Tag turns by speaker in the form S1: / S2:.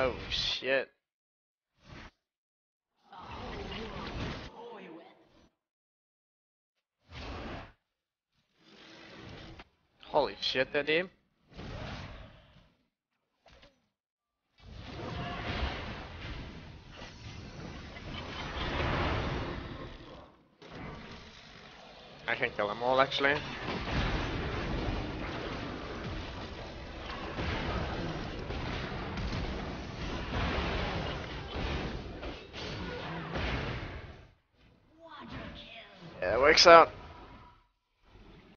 S1: Oh shit. Holy shit, that dude. I can kill them all actually. Yeah, it works out.